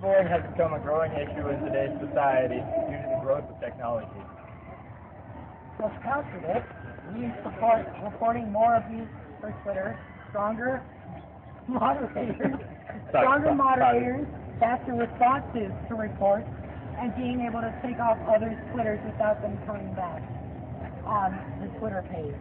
Bullying has become a growing issue in today's society due to the growth of technology. So to counter this, we support reporting more abuse for Twitter, stronger moderators, stronger moderators, faster responses to reports, and being able to take off others' Twitters without them coming back on the Twitter page.